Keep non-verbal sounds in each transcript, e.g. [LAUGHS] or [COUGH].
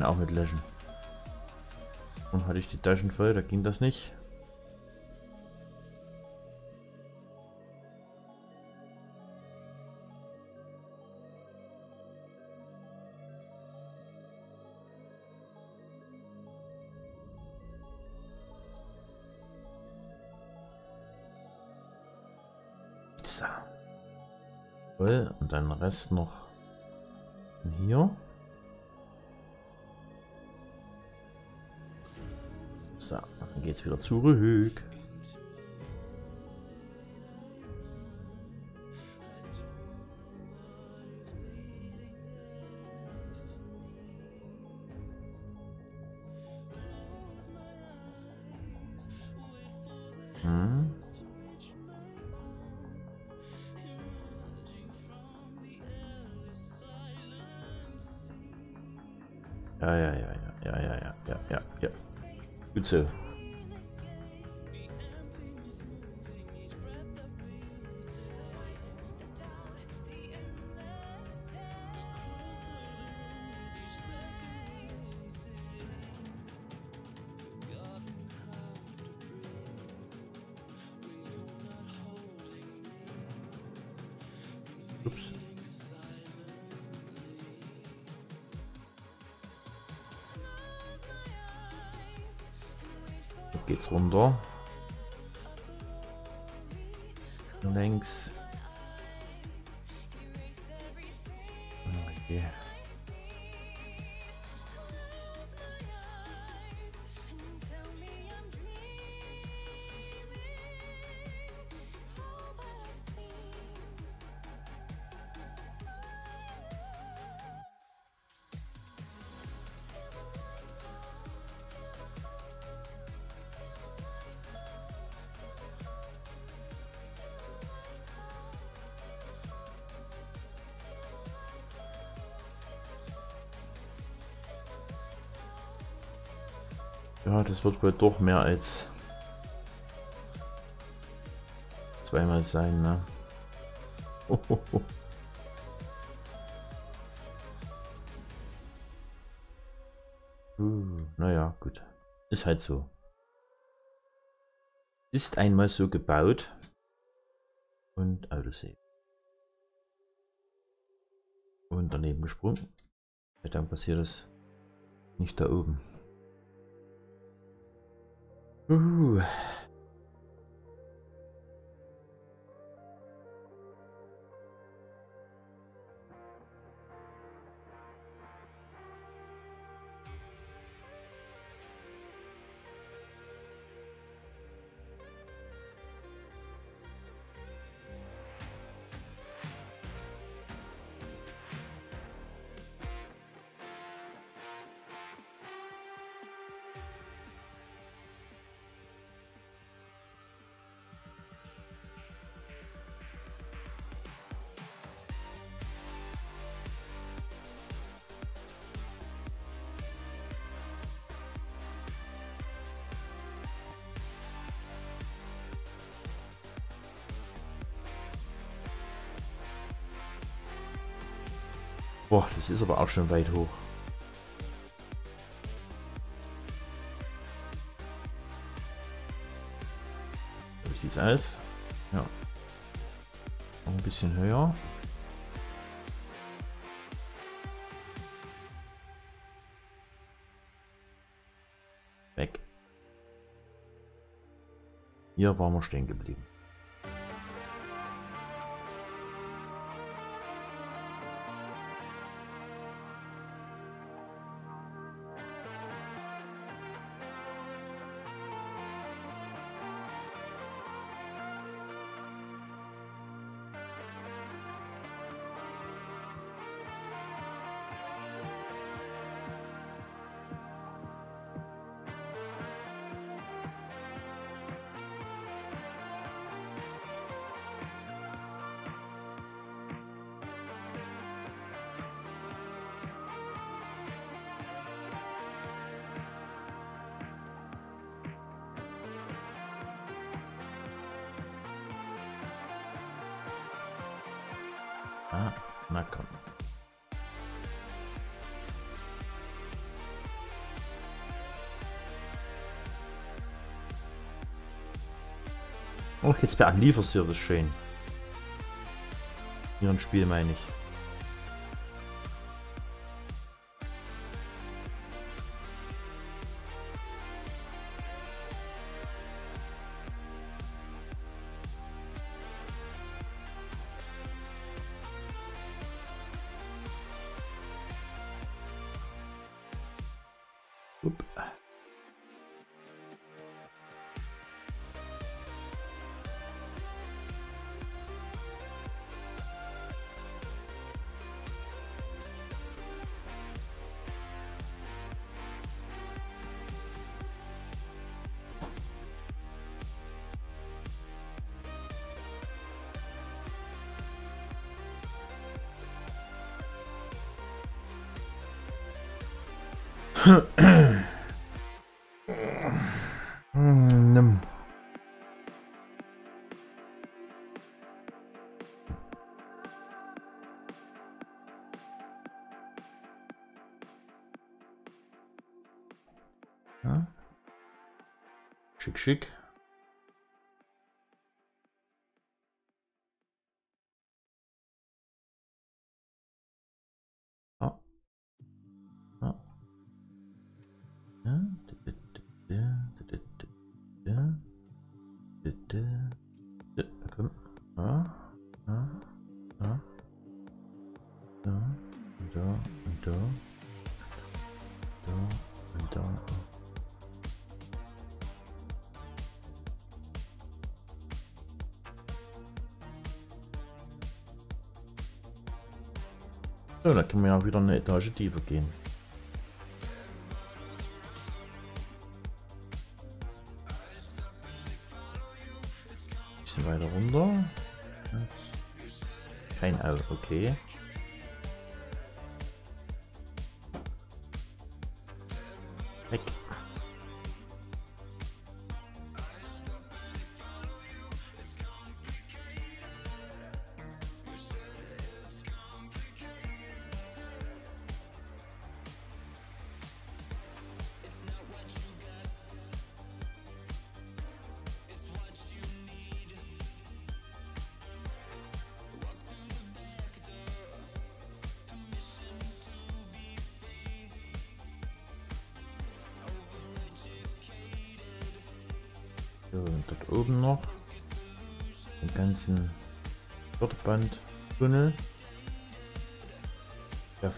den auch mit löschen. Und hatte ich die Taschen voll, da ging das nicht. So. Voll. Und dann Rest noch hier. So, dann geht's wieder zurück. Hm. Ja, ja, ja, ja, ja, ja, ja, ja, ja, You too. Geht's runter. Ja, das wird wohl doch mehr als zweimal sein, ne? [LAUGHS] Uh, naja, gut. Ist halt so. Ist einmal so gebaut. Und Autosave. Und daneben gesprungen. Dann passiert es nicht da oben. Ooh. Boah, das ist aber auch schon weit hoch. Wie sieht's aus? Ja. Noch ein bisschen höher. Weg. Hier waren wir stehen geblieben. Ah. Na komm. Oh, jetzt bei Lieferservice schön. Hier ein Spiel meine ich. Nimm. Schick, schick. Dann können wir ja wieder eine Etage tiefer gehen. Bisschen weiter runter. Kein Au, okay. Weg.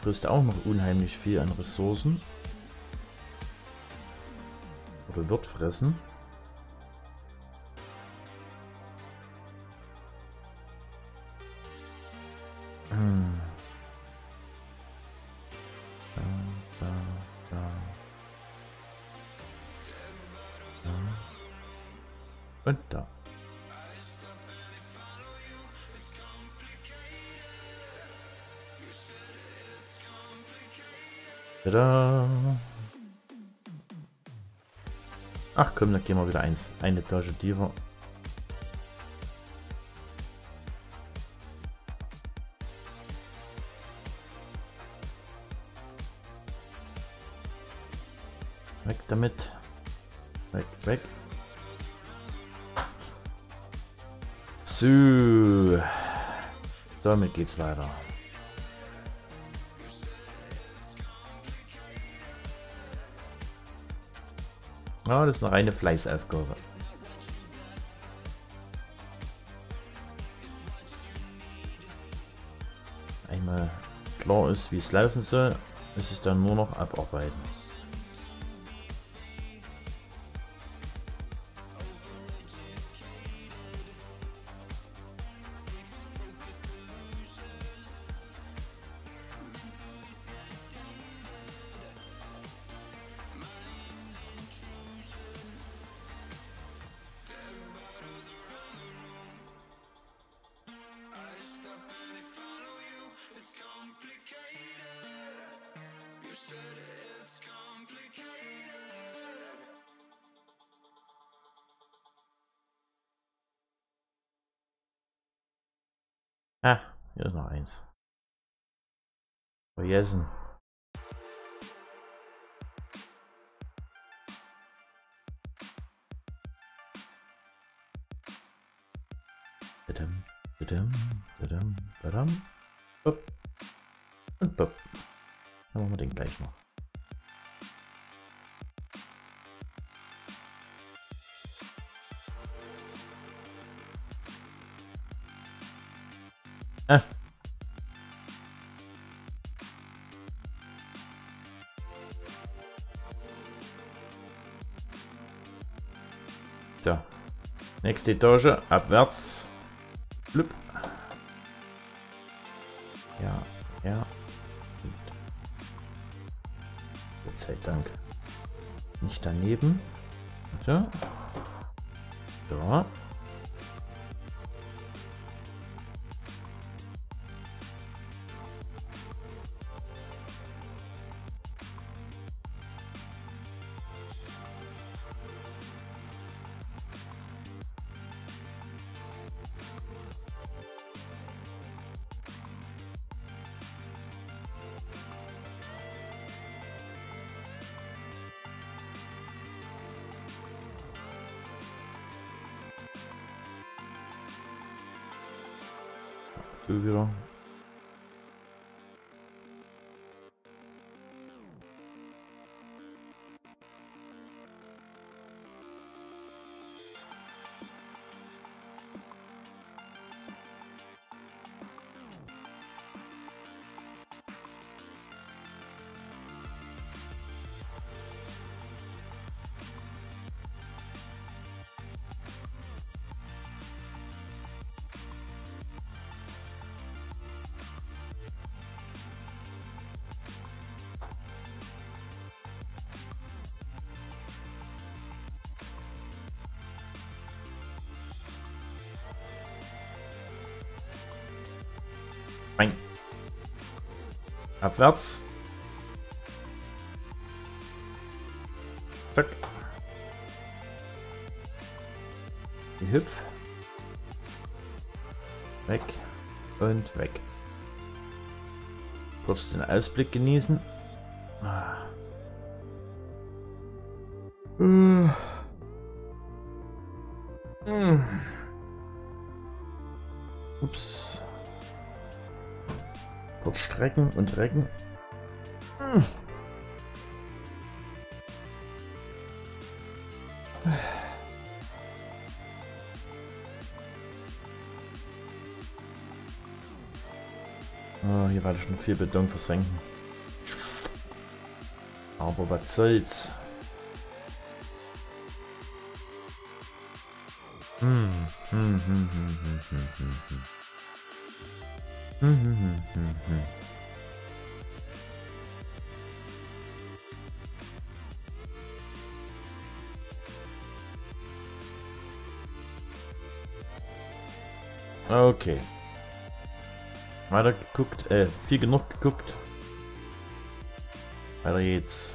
Frisst auch noch unheimlich viel an Ressourcen. Oder wird fressen. Tada! Ach komm, dann gehen wir wieder eins. Eine Etage tiefer. Weg damit. Weg, weg. So. Damit geht's weiter. Ah, das ist eine reine Fleißaufgabe. Einmal klar ist, wie es laufen soll, ist es dann nur noch abarbeiten. Vergessen. Und. Dann machen wir den gleich noch. Ah. Nächste Etage, abwärts. Blüpp. Ja, ja. Und Gott sei Dank. Nicht daneben. Warte. So. Du Abwärts. Zack. Hüpf. Weg. Und weg. Kurz den Ausblick genießen. Hm. Ups. Kurz strecken und recken. Hm. Oh, hier ich schon viel Beton versenken. Aber was soll's? Hm, hm, hm, hm, hm, hm, hm, hm. Hm, hm, hm, hm, hm. Okay. Weiter geguckt, äh, viel genug geguckt. Weiter geht's.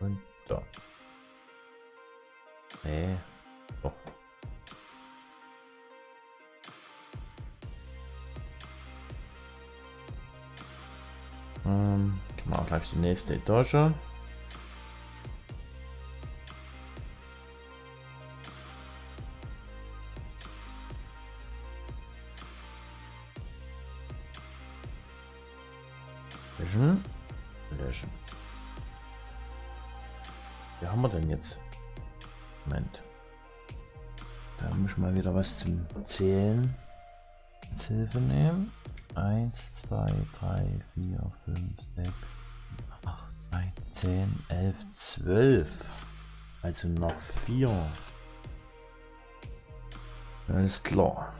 Und da. Nee. Oh. Ähm, genau, gleich die nächste Etage. Hilfe nehmen. 1, 2, 3, 4, 5, 6, 8, 9, 10, 11, 12. Also noch 4. Alles klar.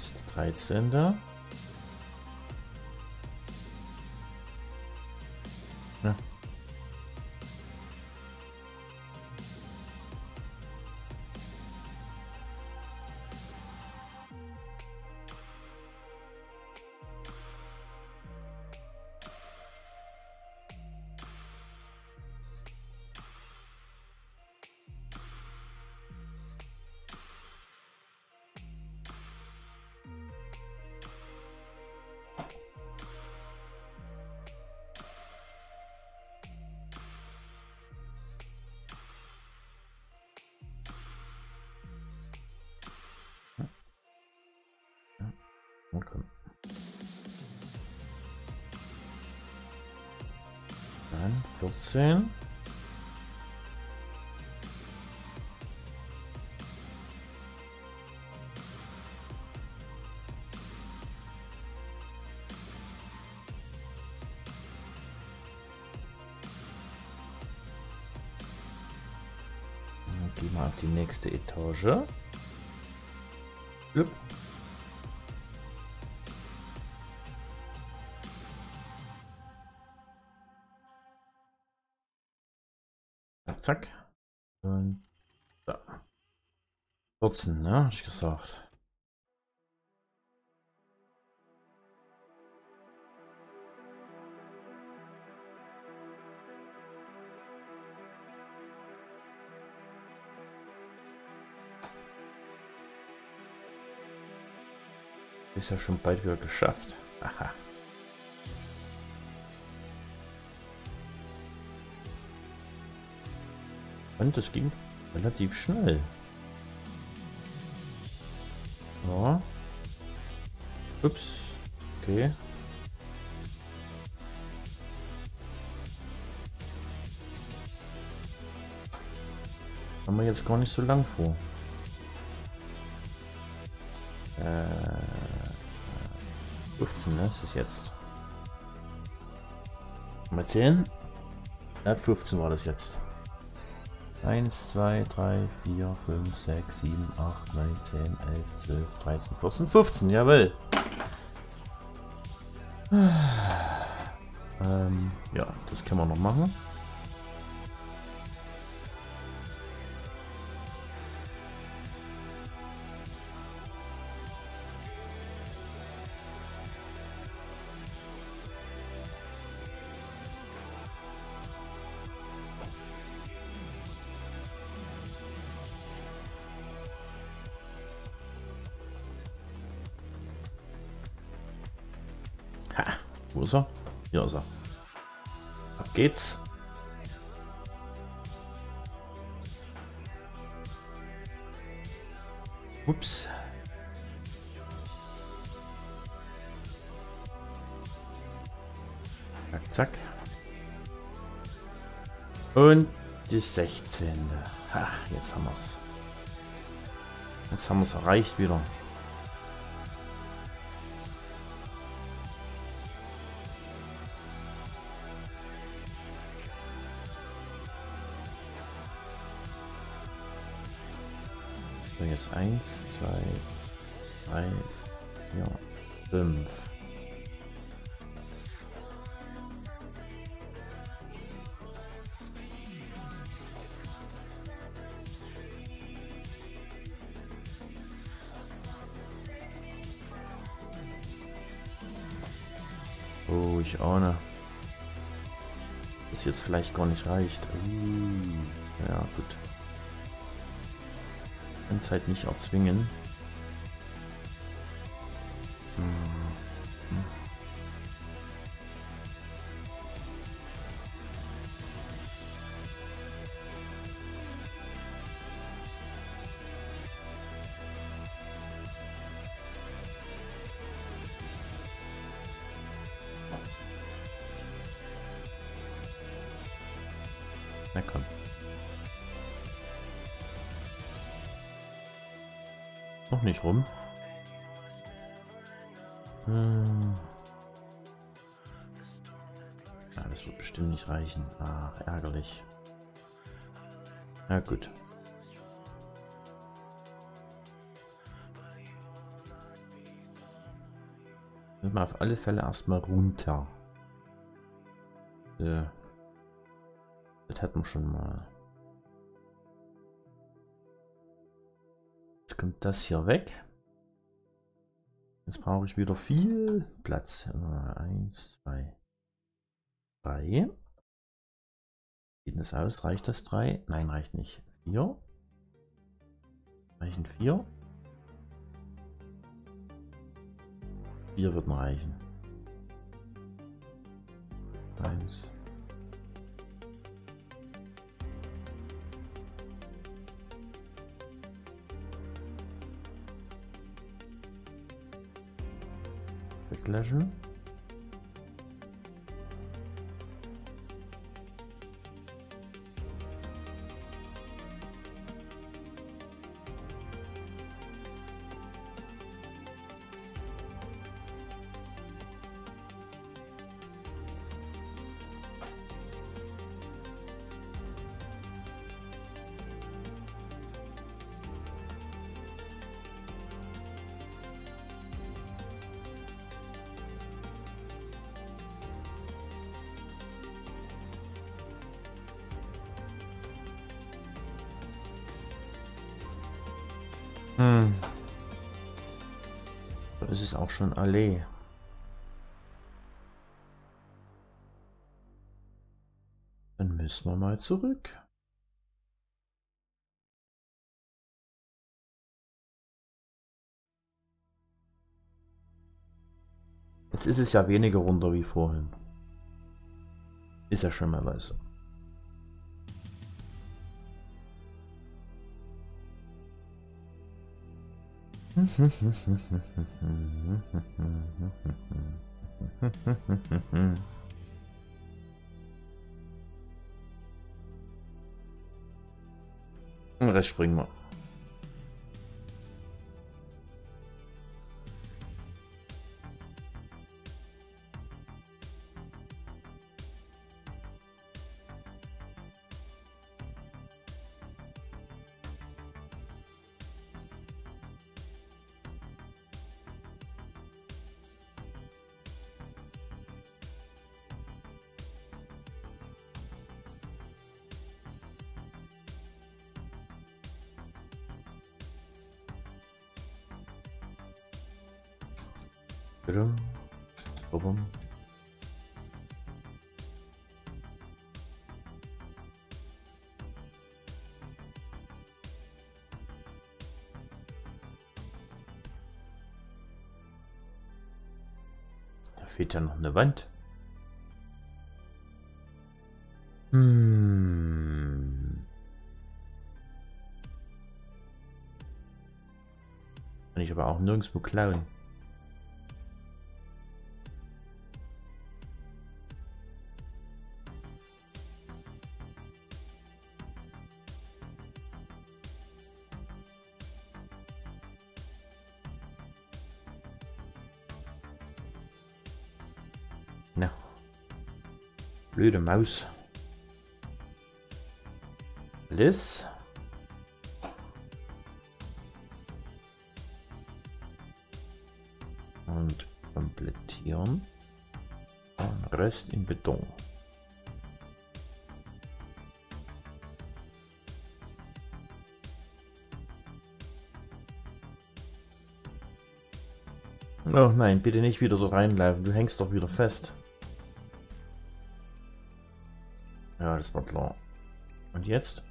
Ist 13. 14. Dann gehen wir auf die nächste Etage. Zack. Und da. 14, ne? Hab ich gesagt. Ist ja schon bald wieder geschafft. Aha. Und es ging relativ schnell. Ja. Ups. Okay. Haben wir jetzt gar nicht so lang vor. Äh, 15, ne? Ist es jetzt. Mal 10. Ja, 15 war das jetzt. 1, 2, 3, 4, 5, 6, 7, 8, 9, 10, 11, 12, 13, 14, 15, jawohl. [SIGHS] Ähm, ja, das können wir noch machen. Wo ist er? Hier ist er. Ab geht's. Ups. Zack, zack. Und die 16. Ha, jetzt haben wir's. Jetzt haben wir es erreicht wieder. Jetzt 1, 2, 3, 4, 5. Oh, ich ahne. Das jetzt vielleicht gar nicht reicht. Uh, ja, gut. Kann es halt nicht erzwingen. Noch nicht rum. Hm. Ja, das wird bestimmt nicht reichen. Ah, ärgerlich. Na gut. Müssen wir auf alle Fälle erstmal runter. Äh, das hatten wir schon mal. Kommt das hier weg. Jetzt brauche ich wieder viel Platz. Eins, zwei, drei. Sieht das aus? Reicht das drei? Nein, reicht nicht. Vier. Reichen vier. Vier würden reichen. Eins. Weglöschen. Hm. Das ist auch schon Allee. Dann müssen wir mal zurück. Jetzt ist es ja weniger runter wie vorhin. Ist ja schon mal was. Den Rest springen wir. Fehlt ja noch eine Wand. Hm. Kann ich aber auch nirgendwo klauen. Blöde Maus. Liz. Und komplettieren. Und Rest in Beton. Oh nein, bitte nicht wieder da reinlaufen. Du hängst doch wieder fest. Das war klar. Und jetzt?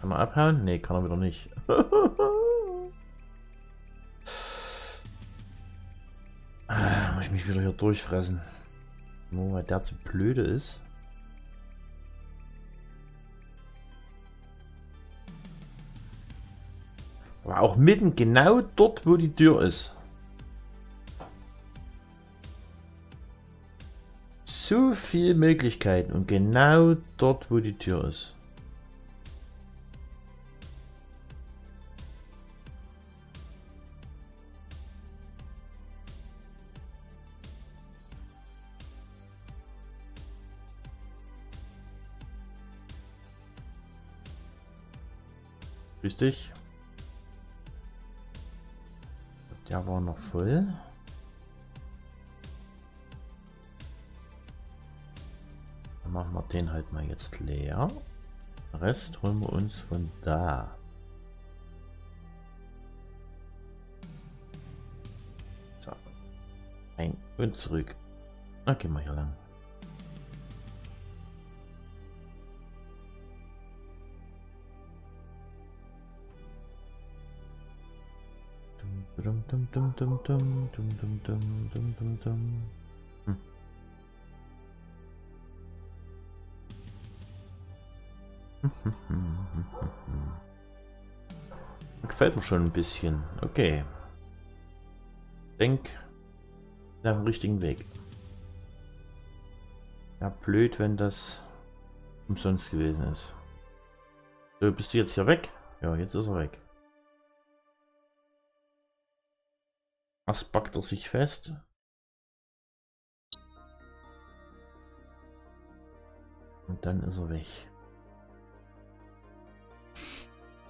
Kann er abhauen? Nee, kann er wieder nicht. [LAUGHS] Ah, Muss ich mich wieder hier durchfressen. Nur weil der zu blöde ist. Aber auch mitten genau dort, wo die Tür ist. So viele Möglichkeiten und genau dort, wo die Tür ist. Grüß dich. Der war noch voll. Machen wir den halt mal jetzt leer. Rest holen wir uns von da. So. Ein und zurück. Na, gehen wir hier lang. Dum, dum, dum, dum, dum, dum, dum, dum, dum, dum, dum. [LAUGHS] Gefällt mir schon ein bisschen. Okay. Denk auf dem richtigen Weg. Ja, blöd, wenn das umsonst gewesen ist. So, bist du jetzt hier weg? Ja, jetzt ist er weg. Was packt er sich fest? Und dann ist er weg.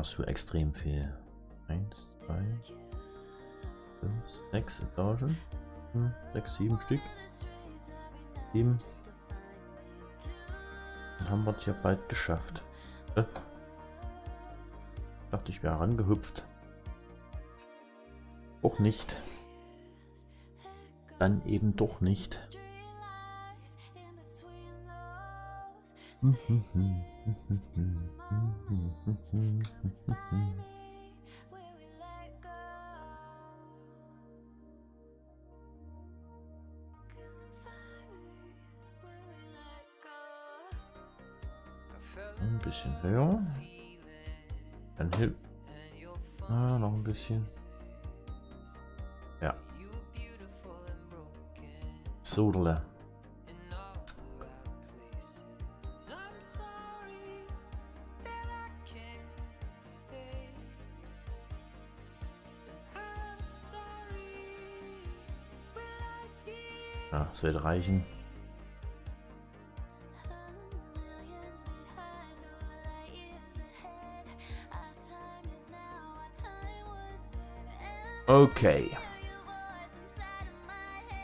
mal so extrem viel. Eins, zwei, fünf, sechs Etagen. Hm, sechs, sieben Stück. Sieben. Dann haben wir es ja bald geschafft. Äh. Dachte ich wäre rangehüpft. Auch nicht. Dann eben doch nicht. Ein bisschen höher. Dann hier. Ah, noch ein bisschen. Ja. Sodele. Sollte reichen. Okay.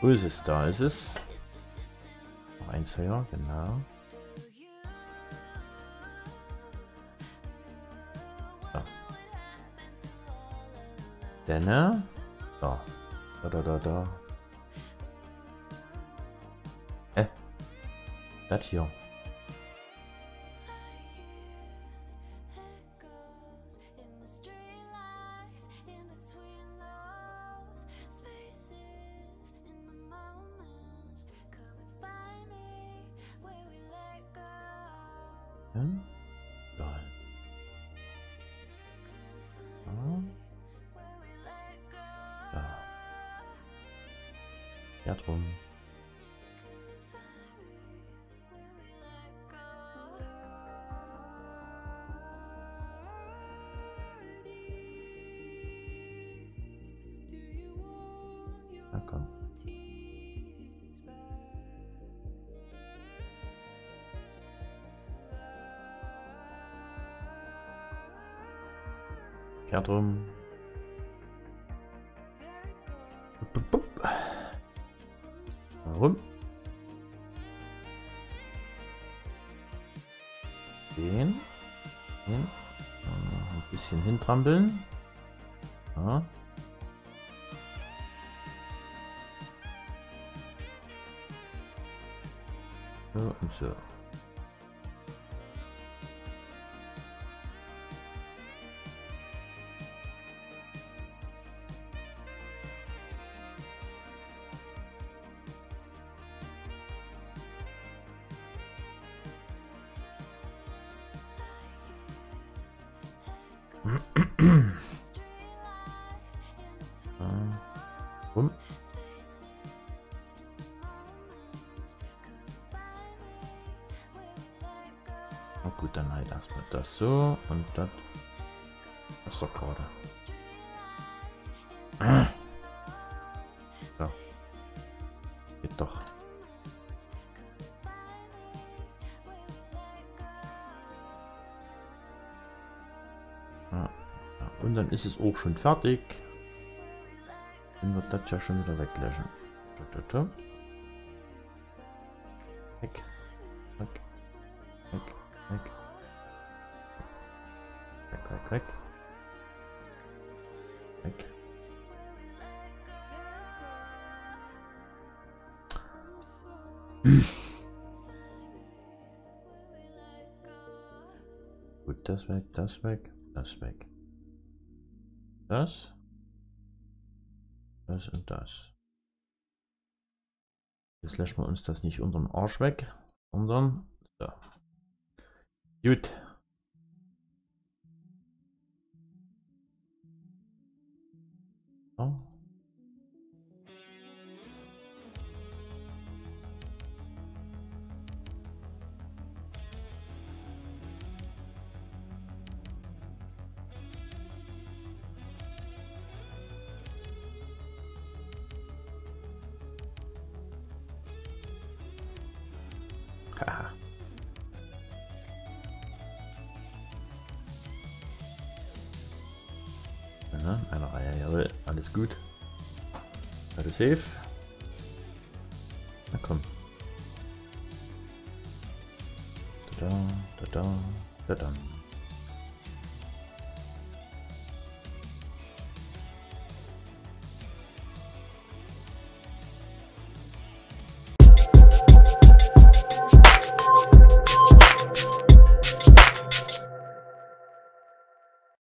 Wo ist es? Da ist es. Noch eins höher, genau. So. Denne. Da. Da, da, da, da. Das hier. Kehrt rum. Bup, Den. Den. Ein bisschen hintrampeln. Ja. So und so. Na gut, dann halt erstmal das so und das ist doch gerade. [CLEARS THROAT] So. Geht doch. Und dann ist es auch schon fertig. Dann wird das ja schon wieder weglöschen. Weg. Das weg, das weg, das. Das. Und das. Jetzt löschen wir uns das nicht unter den Arsch weg, sondern so. Gut. Alles gut. Alles safe.